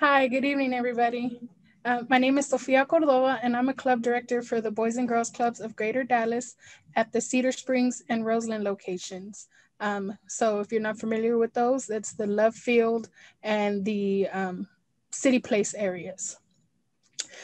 Hi, good evening, everybody. Uh, my name is Sofia Cordova, and I'm a club director for the Boys and Girls Clubs of Greater Dallas at the Cedar Springs and Roseland locations. Um, so if you're not familiar with those, that's the Love Field and the um, City Place areas.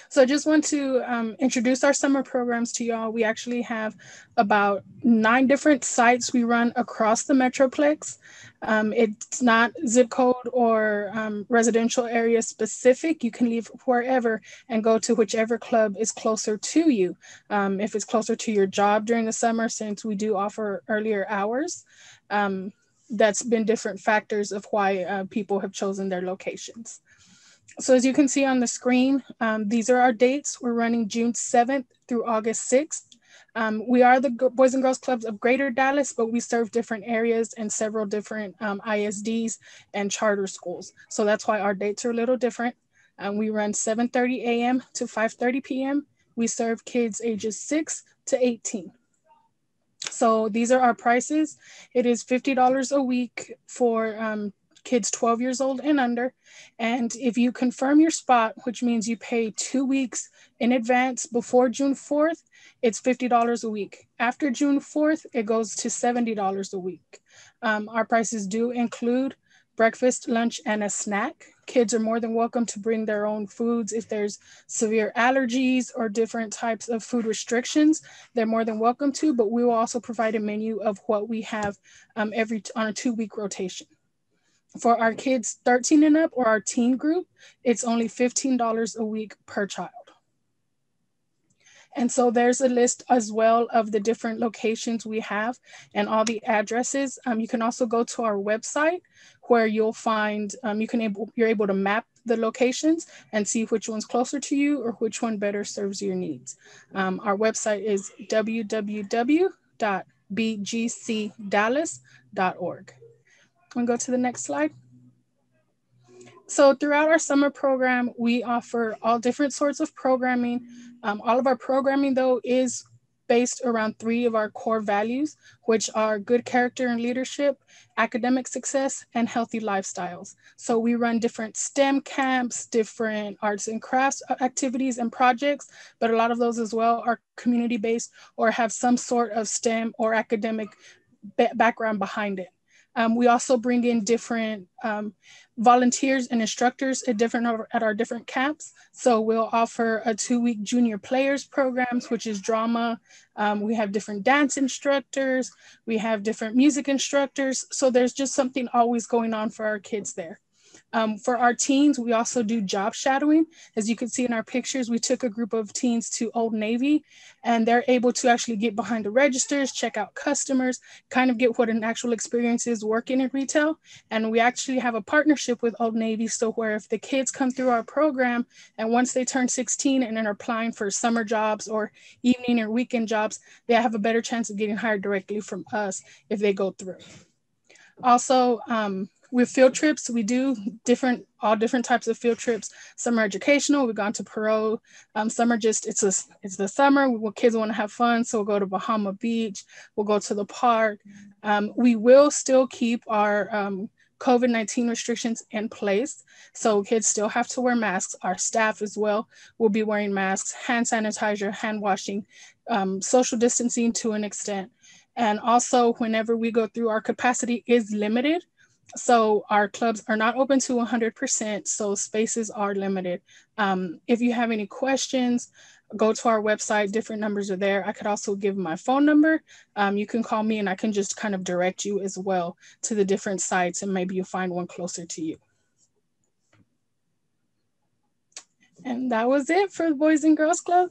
So I just want to um, introduce our summer programs to y'all. We actually have about nine different sites we run across the Metroplex. Um, it's not zip code or um, residential area specific. You can leave wherever and go to whichever club is closer to you. Um, if it's closer to your job during the summer, since we do offer earlier hours, um, that's been different factors of why uh, people have chosen their locations so as you can see on the screen, um, these are our dates. We're running June 7th through August 6th. Um, we are the Boys and Girls Clubs of Greater Dallas, but we serve different areas and several different um, ISDs and charter schools. So that's why our dates are a little different. Um, we run 7.30 a.m. to 5.30 p.m. We serve kids ages 6 to 18. So these are our prices. It is $50 a week for um, kids 12 years old and under. And if you confirm your spot, which means you pay two weeks in advance before June 4th, it's $50 a week. After June 4th, it goes to $70 a week. Um, our prices do include breakfast, lunch, and a snack. Kids are more than welcome to bring their own foods. If there's severe allergies or different types of food restrictions, they're more than welcome to, but we will also provide a menu of what we have um, every on a two week rotation for our kids 13 and up or our teen group, it's only $15 a week per child. And so there's a list as well of the different locations we have and all the addresses. Um, you can also go to our website where you'll find, um, you can able, you're able to map the locations and see which one's closer to you or which one better serves your needs. Um, our website is www.bgcdallas.org. And go to the next slide. So throughout our summer program, we offer all different sorts of programming. Um, all of our programming though is based around three of our core values, which are good character and leadership, academic success, and healthy lifestyles. So we run different STEM camps, different arts and crafts activities and projects, but a lot of those as well are community-based or have some sort of STEM or academic background behind it. Um, we also bring in different um, volunteers and instructors at different at our different camps. So we'll offer a two-week junior players programs, which is drama. Um, we have different dance instructors. We have different music instructors. So there's just something always going on for our kids there. Um, for our teens, we also do job shadowing. As you can see in our pictures, we took a group of teens to Old Navy and they're able to actually get behind the registers, check out customers, kind of get what an actual experience is working in retail. And we actually have a partnership with Old Navy. So where if the kids come through our program and once they turn 16 and then are applying for summer jobs or evening or weekend jobs, they have a better chance of getting hired directly from us if they go through. Also, um, with field trips, we do different, all different types of field trips. Some are educational. We've gone to Perot. Um, some are just, it's a, it's the summer. We, kids want to have fun. So we'll go to Bahama Beach. We'll go to the park. Um, we will still keep our um, COVID-19 restrictions in place. So kids still have to wear masks. Our staff as well will be wearing masks, hand sanitizer, hand washing, um, social distancing to an extent. And also whenever we go through, our capacity is limited. So our clubs are not open to 100%, so spaces are limited. Um, if you have any questions, go to our website, different numbers are there. I could also give my phone number. Um, you can call me and I can just kind of direct you as well to the different sites and maybe you'll find one closer to you. And that was it for the Boys and Girls Club.